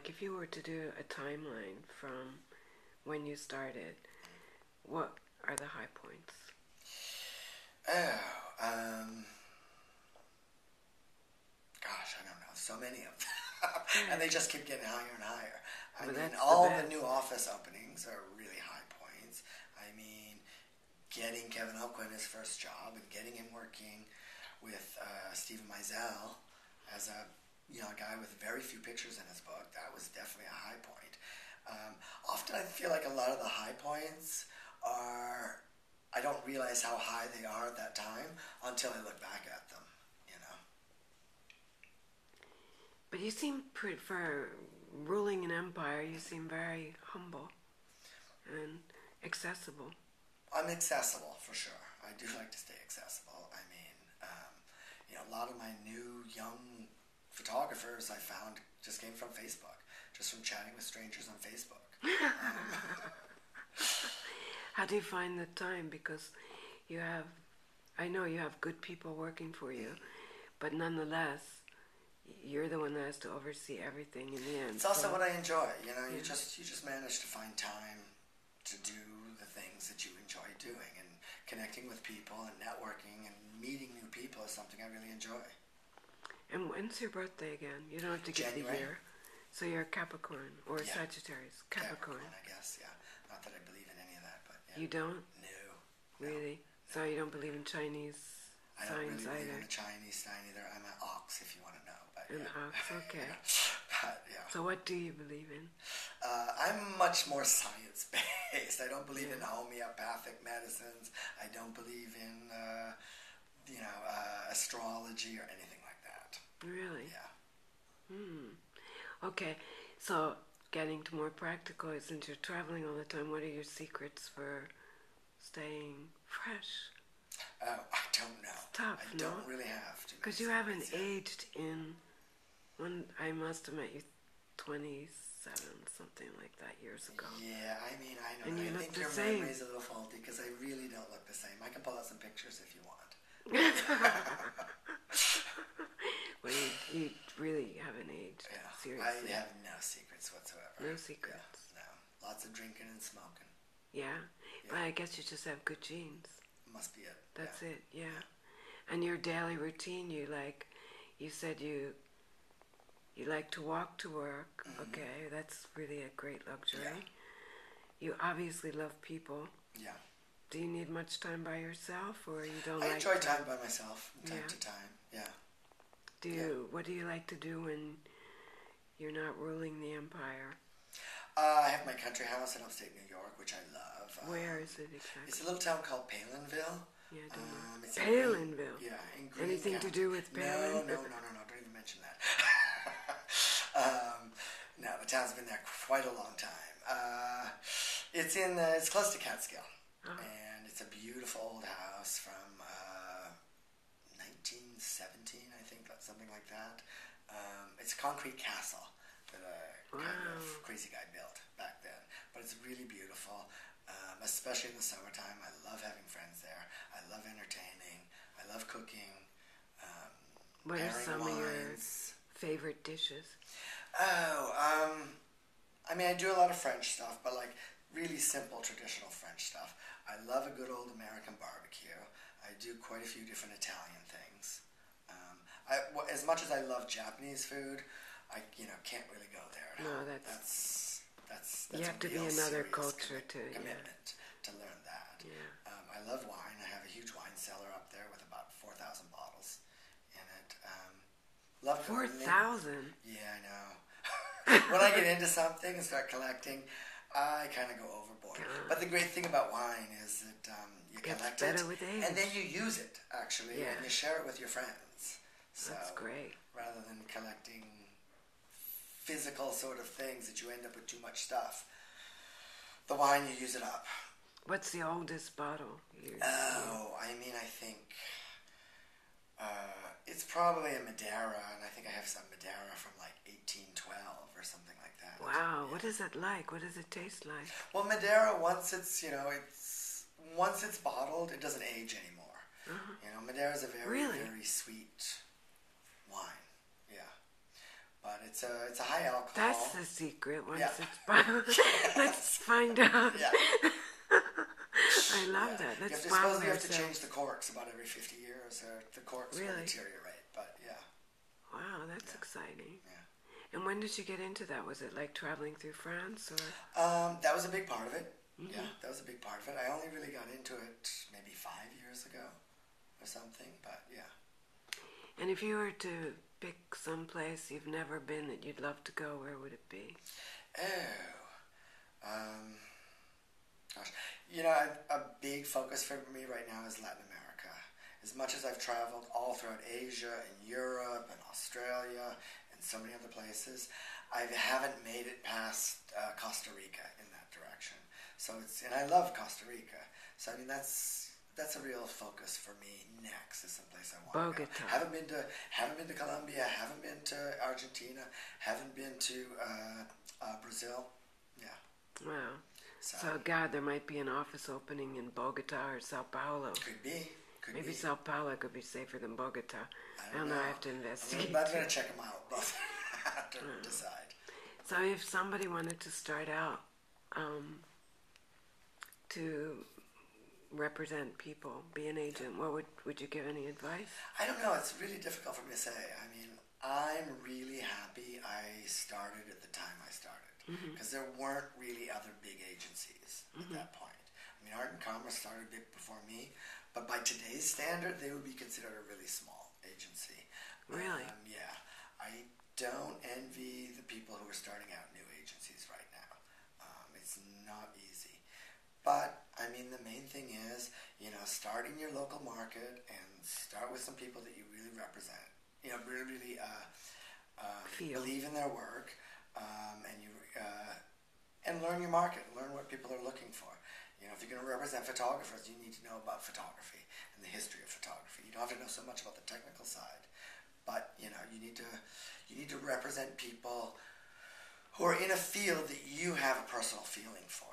like if you were to do a timeline from when you started, what are the high points? Oh, um, gosh, I don't know. So many of them, and they just keep getting higher and higher. I Well, mean, that's the all the, new office openings are really high points. I mean, getting Kevyn Aucoin his first job and getting him working with uh, Steven Meisel as a you know a guy with very few pictures in his book. That was definitely a high point. Um, often I feel like a lot of the high points are I don't realize how high they are at that time until I look back at them. You know. But you seem pretty, for ruling an empire, you seem very humble and accessible. I'm accessible for sure. I do like to stay accessible. I mean, um, you know, a lot of my new young photographers I found just came from Facebook, just from chatting with strangers on Facebook. Um, How do you find the time? Because you have, I know you have good people working for you, but nonetheless, you're the one that has to oversee everything in the end. It's also so- what I enjoy. You know, you Yeah. just you just manage to find time to do the things that you enjoy doing, and connecting with people and networking and meeting new people is something I really enjoy. And when's your birthday again? You don't have to give the January. year. So you're a Capricorn or a Yeah. Sagittarius. Capricorn. I guess. Yeah. Not that I believe in any of that, but yeah. You don't no. really. So you don't believe in Chinese I don't really signs believe in the Chinese sign either. I'm an ox, if you want to know. But An yeah. ox, okay. but yeah, So what do you believe in? uh, I'm much more science based. I don't believe in homeopathic medicines. I don't believe in uh, you know uh, astrology or anything. Really? Yeah. Hmm. Okay. So getting to more practical, since you're traveling all the time, what are your secrets for staying fresh? Oh, I don't know. tough, I no? don't really have to. Because you haven't aged in. When I must have met you, twenty-seven, something like that, years ago. Yeah, I mean, I know. And I you look think the your same. memory's a little faulty because I really don't look the same. I can pull out some pictures if you want. Well, you, you really haven't aged. Yeah. Seriously. I have no secrets whatsoever. No Yeah, secrets. no. Lots of drinking and smoking. Yeah. But I guess you just have good genes. Must be it. That's yeah. it, yeah. And your daily routine, you like, you said you, you like to walk to work. Okay, that's really a great luxury. Mm-hmm. Yeah. You obviously love people. Yeah. Do you need much time by yourself, or you don't I like? enjoy time by myself from time Yeah. to time. Yeah. Do you? What do you like to do when you're not ruling the empire? Uh, I have my country house in upstate New York, which I love. Um, Where is it exactly? It's a little town called Palenville. Yeah, I. Um, it's in Palenville. Yeah, in Greene Anything to do with Palin? no, no, no, no. no. Don't even mention that. um, no, the town's been there quite a long time. Uh, it's in. Uh, it's close to Catskill, Oh. and it's a beautiful old house from uh, 1917, I think, something like that. Um, it's a concrete castle that a kind of crazy guy built back then, but it's really beautiful. Um, especially in the summertime, I love having friends there. I love entertaining. I love cooking. Um, What are some of your favorite dishes? Oh, um, I mean, I do a lot of French stuff, but like really simple traditional French stuff. I love a good old American barbecue. I do quite a few different Italian things. I, as much as I love Japanese food, I you know can't really go there. No, home. that's- that's that's, You have a to be another culture commi- to- yeah. commitment to learn that. Yeah. Um, I love wine. I have a huge wine cellar up there with about four thousand bottles in it. Um, love Four thousand. Yeah, I know. when I get into something and start collecting, I kind of go overboard. God. But the great thing about wine is that um, you collect it, with and then you use it actually, Yeah. and you share it with your friends. So That's great. rather than collecting physical sort of things that you end up with too much stuff, the wine you use it up. What's the oldest bottle? Oh, I mean, I think uh, it's probably a Madeira, and I think I have some Madeira from like 1812 or something like that. wow, what is it like? What does it taste like? Well, Madeira, once it's you know, it's once it's bottled, it doesn't age anymore. You know, Madeira is a very Really? very sweet wine. Yeah, but it's a it's a high alcohol. That's the secret. Once Yeah. it's bottled, let's find out. yeah. I love yeah. that. You have to, you have to change the corks about every 50 years, or the corks will Really? deteriorate. But yeah, Wow, that's exciting. yeah. And when did you get into that? Was it like traveling through France or? Um, that was a big part of it. Mm-hmm. Yeah, that was a big part of it. I only really got into it maybe five years ago or something. But yeah. And if you were to pick some place you've never been that you'd love to go, where would it be? Oh, um, gosh, you know, a, big focus for me right now is Latin America. As much as I've traveled all throughout Asia and Europe and Australia and so many other places, I haven't made it past uh, Costa Rica in that direction. So it's and I love Costa Rica. So I mean that's that's a real focus for me next is someplace I want to go. Haven't been to haven't been to Colombia, haven't been to Argentina, haven't been to uh, uh, Brazil. Yeah. Wow. So, So, God, there might be an office opening in Bogota or Sao Paulo. could be. Could Maybe be. Sao Paulo could be safer than Bogota. I don't know. I have to I'm investigate. I'm gonna check them out both to Hmm. decide. So, if somebody wanted to start out um, to represent people, be an agent, what would would you give any advice? I don't know. It's really difficult for me to say. I mean, I'm really happy I started at the time I started Mm-hmm. because there weren't really other big agencies at that point. I mean, Art and Commerce started a bit before me, but by today's standard, they would be considered a really small agency. Really? Um, yeah. I don't envy the people who are starting out new agencies right now. Um, it's not easy. But I mean, the main thing is, you know, start in your local market and start with some people that you really represent. You know, really, really uh, uh, believe in their work, um, and you uh, and learn your market. Learn what people are looking for. You know, if you're going to represent photographers, you need to know about photography and the history of photography. You don't have to know so much about the technical side, but you know, you need to you need to represent people who are in a field that you have a personal feeling for.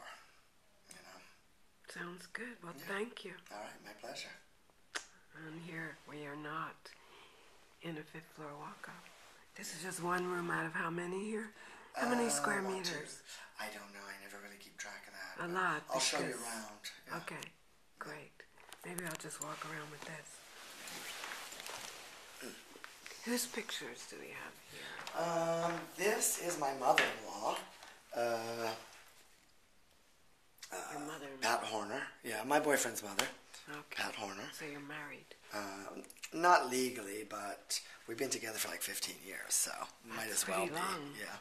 Sounds good. Well, Yeah. thank you. All right, my pleasure. And here we are not in a fifth floor walk up. This is just one room out of how many here? How many Uh, square two. meters? I don't know. I never really keep track of that. A lot, I'll show you around. yeah. Okay, great. Maybe I'll just walk around with this. Whose pictures do we have here? Um, this is my mother-in-law, uh, Your mother. Pat Horner. Yeah, my boyfriend's mother, Okay. Pat Horner. So you're married. Uh, not legally, but we've been together for like 15 years, so might as well pretty be. Yeah,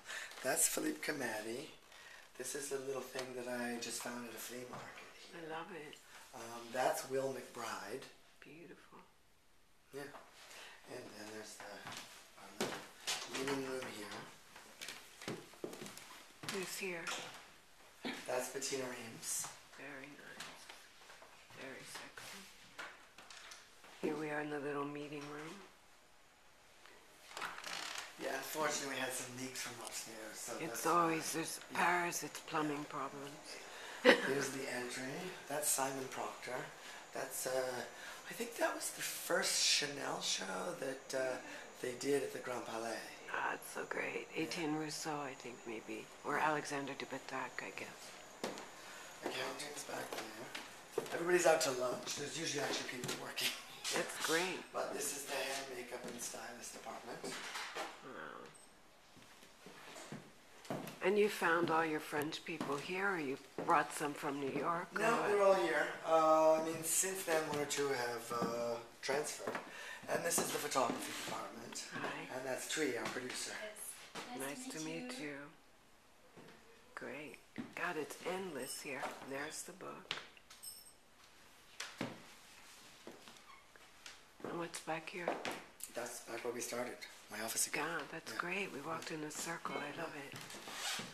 that's Philippe Camatti. This is the little thing that I just found at a flea market. I love it. Um, that's Will McBride. Beautiful. Yeah. And then there's the little meeting room here. Who's here? That's Bettina Rheims. Very nice. Very sexy. Here we are in the little meeting room. Yeah, unfortunately we had some leaks from upstairs. So It's always, why. there's Paris, it's plumbing problems. Here's the entry. That's Simon Procter. That's, uh, I think that was the first Chanel show that uh, they did at the Grand Palais. Ah, it's so great. Etienne Rousseau, I think, maybe. Or Alexandre de Betak, I guess. Accounting's back there. Everybody's out to lunch. There's usually actually people working. That's great. But this is the hair, makeup, and stylist department. Wow. And you found all your French people here, or you brought some from New York? or No, what? we're all here. Uh, I mean, since then, one or two have uh, transferred. And this is the photography department. Hi. And that's Tree, our producer. Nice to meet you. Great. God, it's endless here. There's the book. And what's back here? That's back where we started. My office again. God, that's Yeah. great. We walked in a circle. I love it.